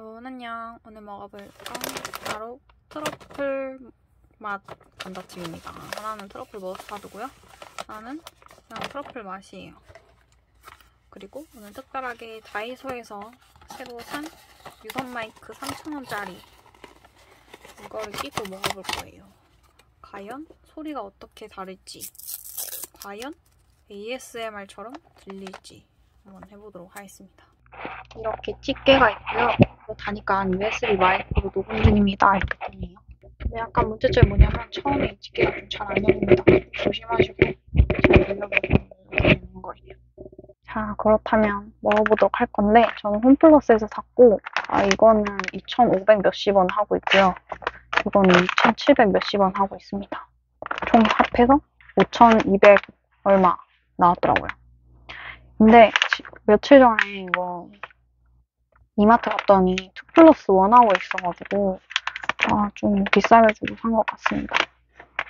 안녕 오늘 먹어볼 건 바로 트러플 맛 감자칩입니다. 하나는 트러플 머스타드고요. 하나는 그냥 트러플 맛이에요. 그리고 오늘 특별하게 다이소에서 새로 산 유선 마이크 3,000원짜리 이거를 끼고 먹어볼 거예요. 과연 소리가 어떻게 다를지 과연 ASMR처럼 들릴지 한번 해보도록 하겠습니다. 이렇게 집게가 있고요. 다니까 USB 마이크로 녹음 중입니다. 이렇게 뜨네요. 근데 약간 문제점이 뭐냐면 처음에 이 집게가 좀 잘 안 열립니다. 조심하시고 잘 열려보면 되는 거예요. 자, 그렇다면 먹어보도록 할 건데 저는 홈플러스에서 샀고 아, 이거는 2,500 몇십 원 하고 있고요. 이거는 2,700 몇십 원 하고 있습니다. 총 합해서 5,200 얼마 나왔더라고요. 근데 지- 며칠 전에 이거 이마트 갔더니 2 플러스 1 하고 있어가지고 아, 좀 비싸게 주고 산 것 같습니다.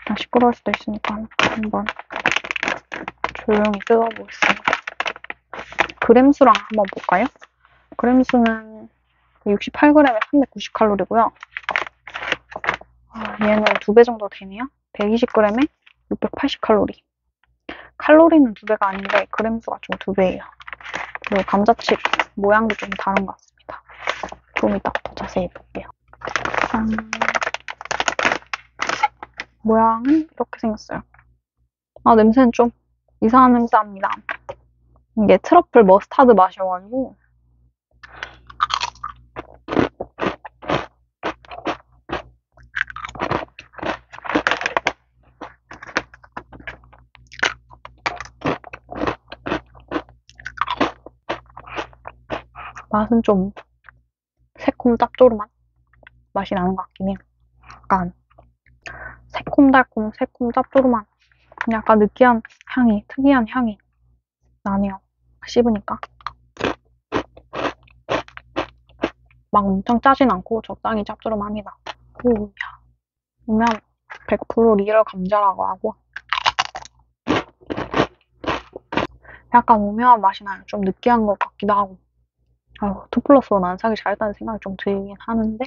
아, 시끄러울 수도 있으니까 한번 조용히 뜯어보겠습니다. 그램수랑 한번 볼까요? 그램수는 68g에 390칼로리고요. 아, 얘는 두 배 정도 되네요. 120g에 680칼로리. 칼로리는 두 배가 아닌데 그램수가 좀 두 배예요. 그리고 감자칩 모양도 좀 다른 것 같습니 이따 더 자세히 볼게요. 짠. 모양은 이렇게 생겼어요. 아, 냄새는 좀 이상한 냄새 납니다. 이게 트러플 머스타드 맛이어가지고 맛은 좀 새콤 짭조름한 맛이 나는 것 같긴 해요. 약간 새콤달콤 새콤 짭조름한 약간 느끼한 향이 특이한 향이 나네요. 씹으니까 막 엄청 짜진 않고 적당히 짭조름합니다. 오야 보면 100% real 감자라고 하고 약간 오묘한 맛이 나요. 좀 느끼한 것 같기도 하고 아유, 2 플러스 1안 사기 잘했다는 생각이 좀 들긴 하는데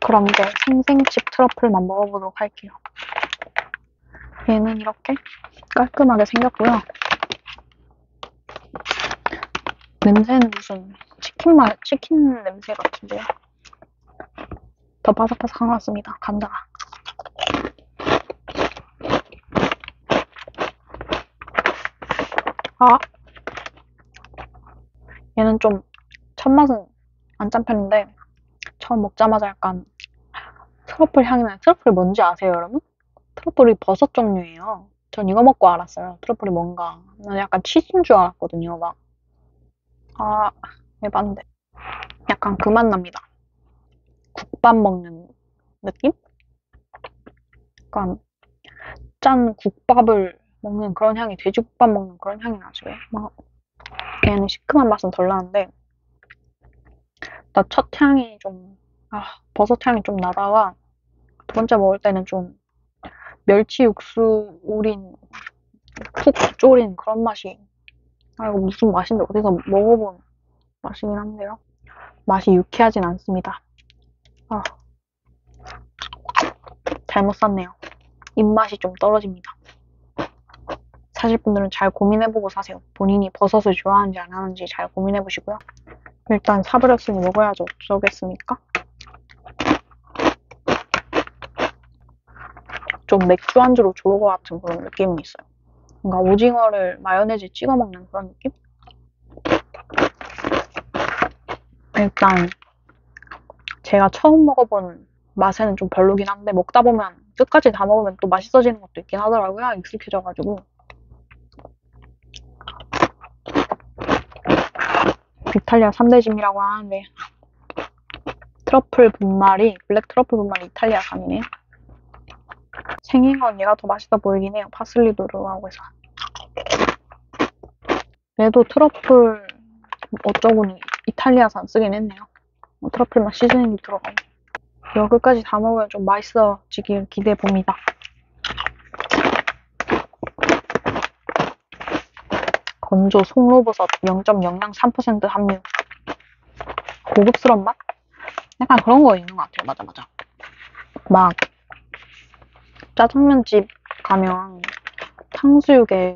그럼 이제 생생칩 트러플만 먹어보도록 할게요. 얘는 이렇게 깔끔하게 생겼고요. 냄새는 무슨 치킨 맛, 치킨 냄새 같은데요. 더 바삭바삭한 것 같습니다. 감자가. 아, 얘는 좀 첫맛은 안 짠 편인데 처음 먹자마자 약간 트러플 향이 나요. 트러플이 뭔지 아세요, 여러분? 트러플이 버섯 종류예요. 전 이거 먹고 알았어요. 트러플이 뭔가. 난 약간 치즈인 줄 알았거든요, 막. 아, 에반데. 약간 그 맛 납니다. 국밥 먹는 느낌? 약간 짠 국밥을 먹는 그런 향이, 돼지국밥 먹는 그런 향이 왜? 막, 얘는 시큼한 맛은 덜 나는데, 나 첫 향이 좀, 아, 버섯 향이 좀 나다가, 두 번째 먹을 때는 좀 멸치 육수 우린 푹 졸인 그런 맛이 아 이거 무슨 맛인데 어디서 먹어본 맛이긴 한데요. 맛이 유쾌하진 않습니다. 아 잘못 샀네요. 입맛이 좀 떨어집니다 사실 분들은 잘 고민해보고 사세요 본인이 버섯을 좋아하는지 안 하는지 잘 고민해보시고요 일단 사버렸으니 먹어야죠 어쩌겠습니까 좀 맥주 안주로 좋을 것 같은 그런 느낌이 있어요. 뭔가 오징어를 마요네즈에 찍어 먹는 그런 느낌? 일단 제가 처음 먹어본 맛에는 좀 별로긴 한데 먹다 보면 끝까지 다 먹으면 또 맛있어지는 것도 있긴 하더라고요. 익숙해져가지고. 이탈리아 3대 짐이라고 하는데 트러플 분말이 블랙 트러플 분말이 이탈리아 산이네요. 생긴 건 얘가 더 맛있어 보이긴 해요. 파슬리도 들어가고 해서. 얘도 트러플 어쩌고니 이탈리아산 쓰긴 했네요. 뭐 트러플 맛 seasoning도 들어가고. 이거 끝까지 다 먹으면 좀 맛있어지길 기대해 봅니다. 건조 송로버섯 0.003% 함유. 고급스러운 맛? 약간 그런 거 있는 것 같아요. 맞아, 맞아. 막, 짜장면집 가면 탕수육에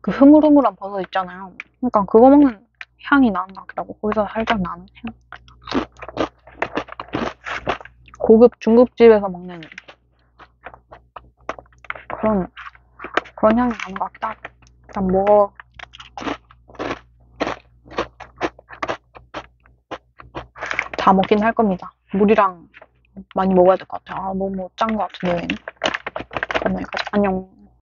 그 흐물흐물한 버섯 있잖아요. 그러니까 그거 먹는 향이 나는 것 같기도 하고, 거기서 살짝 나는 향. 고급 중국집에서 먹는 그런, 그런 향이 나는 것 하고. 일단 먹어. 다 먹긴 할 겁니다. 물이랑 많이 먹어야 될 것 같아요. 아, 너무 짠 것 같은데, 여기는. 그럼 여기까지. 안녕.